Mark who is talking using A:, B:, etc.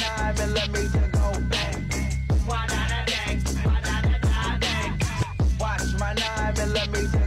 A: dive and let me just go bang. Watch my knife and let me